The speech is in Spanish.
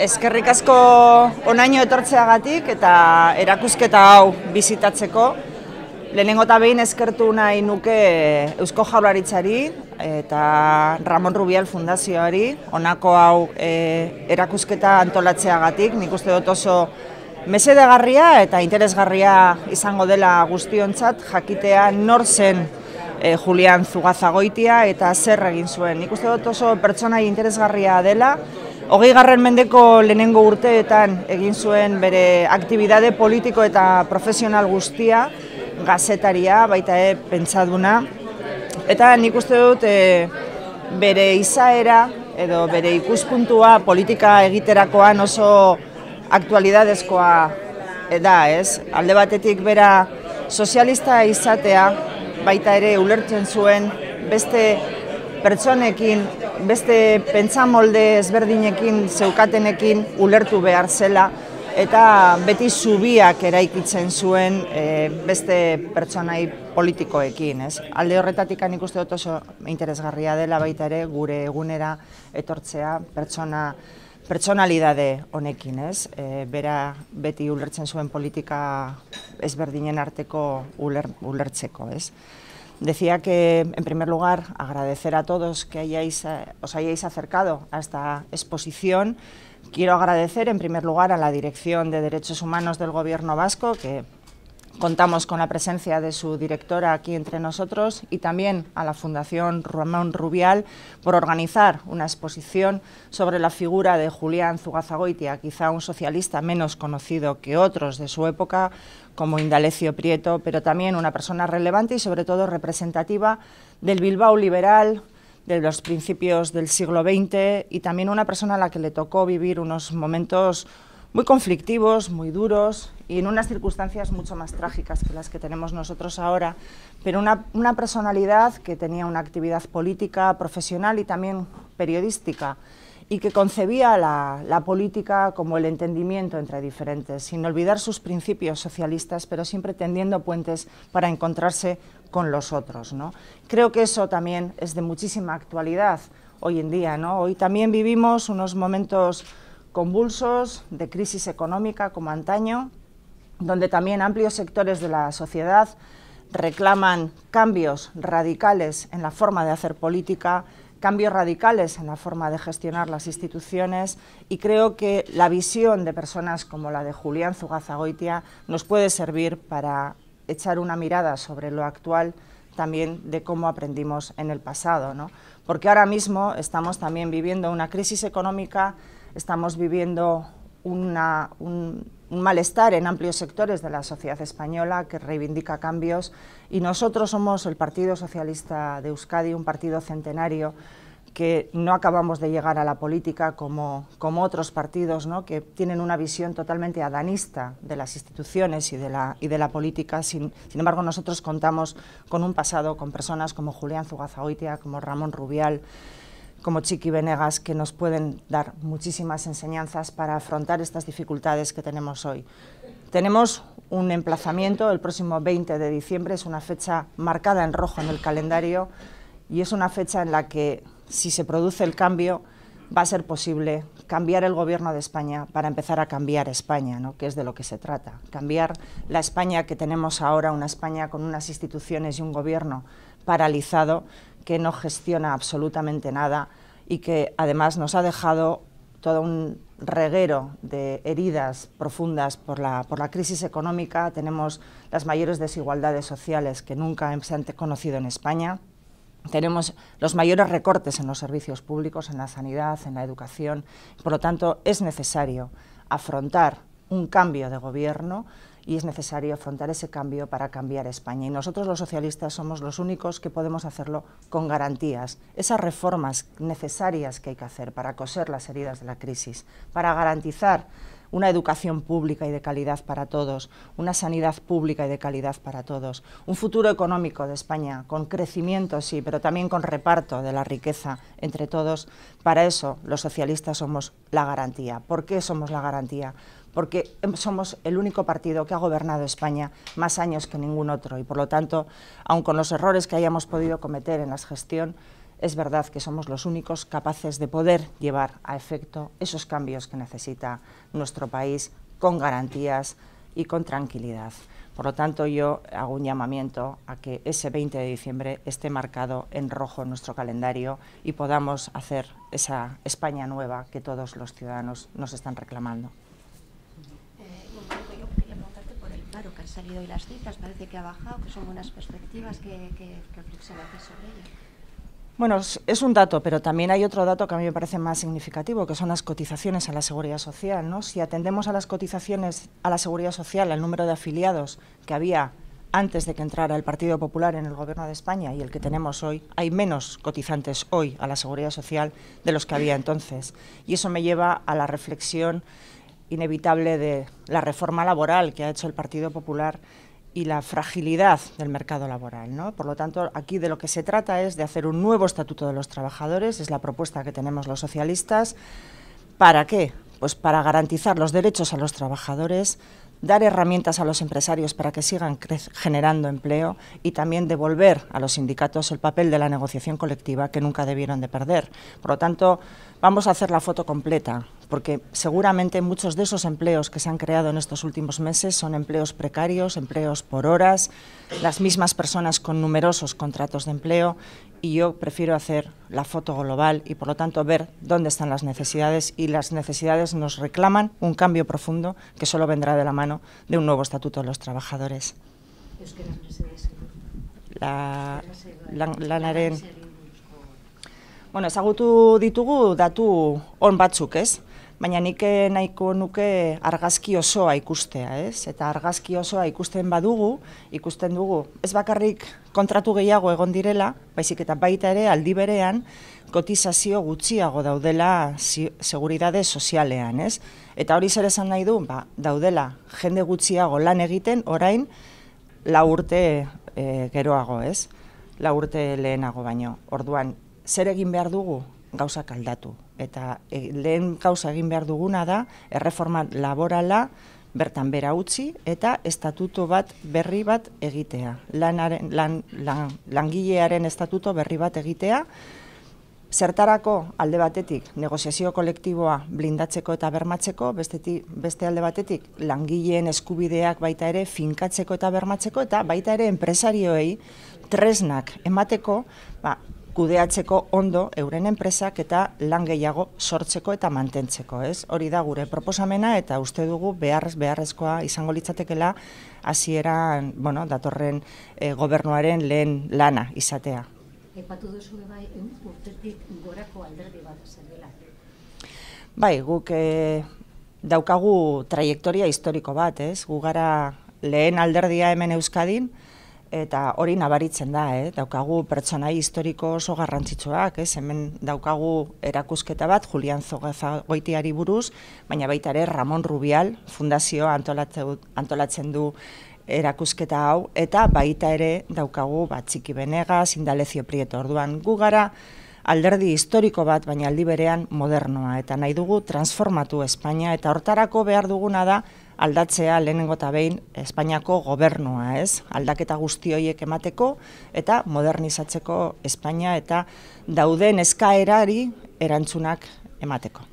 eskerrik asko onaino etortzeagatik eta erakusketa hau bizitatzeko. Lehenengo eta behin eskertu nahi nuke Eusko Jaurlaritzari eta Ramon Rubial Fundazioari honako hau e, erakusketa antolatzeagatik, nik uste dut oso mesedegarria eta interesgarria izango dela guztiontzat jakitea nor zen e, Julian Zugazagoitia eta zer egin zuen. Nik uste dut oso pertsonai interesgarria dela, Hogei garren mendeko lehenengo urteetan egin zuen bere aktibidade politiko eta profesional guztia, gazetaria, baita e, pentsaduna. Eta nik uste dut e, bere izaera edo bere ikuspuntua politika egiterakoan oso aktualidadezkoa da, ez? Alde batetik bera sozialista izatea, baita ere ulertzen zuen beste pertsonekin beste pentsamolde ezberdinekin zeukatenekin ulertu behar zela eta beti zubiak eraikitzen zuen e, beste pertsonai politikoekin. Ez? Alde horretatik nik uste dut oso interesgarria dela baita ere gure egunera etortzea pertsona pertsonalidade honekin, ez? E, bera beti ulertzen zuen politika ezberdinen arteko uler, ulertzeko, ez? Decía que, en primer lugar, agradecer a todos que hayáis, eh, os hayáis acercado a esta exposición. Quiero agradecer, en primer lugar, a la Dirección de Derechos Humanos del Gobierno Vasco, que Contamos con la presencia de su directora aquí entre nosotros y también a la Fundación Ramón Rubial por organizar una exposición sobre la figura de Julián Zugazagoitia, quizá un socialista menos conocido que otros de su época, como Indalecio Prieto, pero también una persona relevante y sobre todo representativa del Bilbao liberal, de los principios del siglo XX y también una persona a la que le tocó vivir unos momentos muy conflictivos, muy duros y en unas circunstancias mucho más trágicas que las que tenemos nosotros ahora, pero una, una personalidad que tenía una actividad política, profesional y también periodística y que concebía la, la, política como el entendimiento entre diferentes, sin olvidar sus principios socialistas, pero siempre tendiendo puentes para encontrarse con los otros. ¿no? Creo que eso también es de muchísima actualidad hoy en día. ¿no? Hoy también vivimos unos momentos convulsos de crisis económica como antaño, donde también amplios sectores de la sociedad reclaman cambios radicales en la forma de hacer política, cambios radicales en la forma de gestionar las instituciones y creo que la visión de personas como la de Julián Zugazagoitia nos puede servir para echar una mirada sobre lo actual también de cómo aprendimos en el pasado, ¿no? porque ahora mismo estamos también viviendo una crisis económica estamos viviendo un, malestar en amplios sectores de la sociedad española que reivindica cambios y nosotros somos el Partido Socialista de Euskadi, un partido centenario que no acabamos de llegar a la política como, otros partidos ¿no? que tienen una visión totalmente adanista de las instituciones y de la, política. Sin, sin embargo, nosotros contamos con un pasado, con personas como Julián Zugazaoitia, como Ramón Rubial, como Chiqui Venegas, que nos pueden dar muchísimas enseñanzas para afrontar estas dificultades que tenemos hoy. Tenemos un emplazamiento, el próximo 20 de diciembre, es una fecha marcada en rojo en el calendario y es una fecha en la que, si se produce el cambio, va a ser posible cambiar el gobierno de España para empezar a cambiar España, ¿no? que es de lo que se trata. Cambiar la España que tenemos ahora, una España con unas instituciones y un gobierno paralizado, que no gestiona absolutamente nada y que además nos ha dejado todo un reguero de heridas profundas por la, por la crisis económica. Tenemos las mayores desigualdades sociales que nunca se han conocido en España. Tenemos los mayores recortes en los servicios públicos, en la sanidad, en la educación. Por lo tanto, es necesario afrontar un cambio de gobierno y es necesario afrontar ese cambio para cambiar España. Y nosotros los socialistas somos los únicos que podemos hacerlo con garantías. Esas reformas necesarias que hay que hacer para coser las heridas de la crisis, para garantizar una educación pública y de calidad para todos, una sanidad pública y de calidad para todos, un futuro económico de España con crecimiento, sí, pero también con reparto de la riqueza entre todos. Para eso los socialistas somos la garantía. ¿Por qué somos la garantía? Porque somos el único partido que ha gobernado España más años que ningún otro y, por lo tanto, aun con los errores que hayamos podido cometer en la gestión, es verdad que somos los únicos capaces de poder llevar a efecto esos cambios que necesita nuestro país con garantías y con tranquilidad. Por lo tanto, yo hago un llamamiento a que ese 20 de diciembre esté marcado en rojo en nuestro calendario y podamos hacer esa España nueva que todos los ciudadanos nos están reclamando. Eh, yo quería preguntarte por el paro que han salido y las cifras, parece que ha bajado, que son buenas perspectivas, ¿qué, qué, qué reflexión haces sobre ello? Bueno, es un dato, pero también hay otro dato que a mí me parece más significativo, que son las cotizaciones a la seguridad social. ¿no? Si atendemos a las cotizaciones a la seguridad social, al número de afiliados que había antes de que entrara el Partido Popular en el Gobierno de España y el que tenemos hoy, hay menos cotizantes hoy a la seguridad social de los que había entonces. Y eso me lleva a la reflexión inevitable de la reforma laboral que ha hecho el Partido Popular y la fragilidad del mercado laboral. ¿no? Por lo tanto, aquí de lo que se trata es de hacer un nuevo estatuto de los trabajadores, es la propuesta que tenemos los socialistas. ¿Para qué? Pues para garantizar los derechos a los trabajadores, dar herramientas a los empresarios para que sigan generando empleo y también devolver a los sindicatos el papel de la negociación colectiva que nunca debieron de perder. Por lo tanto, vamos a hacer la foto completa porque seguramente muchos de esos empleos que se han creado en estos últimos meses son empleos precarios, empleos por horas, las mismas personas con numerosos contratos de empleo y yo prefiero hacer la foto global y por lo tanto ver dónde están las necesidades y las necesidades nos reclaman un cambio profundo que solo vendrá de la mano de un nuevo estatuto de los trabajadores. La, lanaren... Bueno, ezagutu ditugu datu on batzuk, ez? Baina nik nahiko nuke argazki osoa ikustea, ez? Eta argazki osoa ikusten badugu, ikusten dugu, ez bakarrik kontratu gehiago egon direla, baizik eta baita ere aldi berean kotizazio gutxiago daudela seguridade sozialean, ez? Eta hori zer esan nahi du, ba, daudela jende gutxiago lan egiten orain la urte e, geroago, ez? La urte lehenago baino. Orduan, zer egin behar dugu? gauzak aldatu. Eta e, lehen gauza egin behar duguna da, erreforma laborala bertan bera utzi eta estatuto bat berri bat egitea. Lanaren, lan, lan, langilearen estatuto berri bat egitea, Zertarako alde batetik negoziazio kolektiboa blindatzeko eta bermatzeko, bestetik, beste alde batetik langileen eskubideak baita ere finkatzeko eta bermatzeko, eta baita ere enpresarioei tresnak emateko, ba, kudeatzeko ondo euren enpresak eta lan gehiago sortzeko eta mantentzeko, ez? Hori da gure proposamena eta uste dugu beharrez beharrezkoa izango litzatekela hasieran, bueno, datorren e, gobernuaren lehen lana izatea. Epatu duzu bai, urtetik gorako alderdi bat zerela. Bai, guk e, daukagu trajektoria historiko bat, ez? Gu gara lehen alderdia hemen Euskadin, eta hori nabaritzen da, eh? daukagu pertsonai historiko oso garrantzitsuak, ez? hemen daukagu erakusketa bat, Julian Zogaza goitiari buruz, baina baita ere Ramon Rubial fundazio antolatzen du erakusketa hau, eta baita ere daukagu bat txiki benega, zindalezio prieto orduan gu gara, alderdi historiko bat, baina aldi berean modernoa, eta nahi dugu transformatu Espainia, eta hortarako behar duguna da, aldatzea lehenengo eta behin Espainiako gobernua, ez? Aldaketa guzti horiek emateko eta modernizatzeko Espainia eta dauden eskaerari erantzunak emateko.